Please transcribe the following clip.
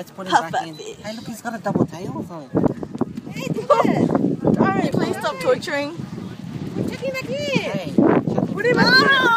Let's put him back in. It. Hey, look, he's got a double tail. So. Hey, do it. All right, please stop torturing. Put him back in. Hey, put him back.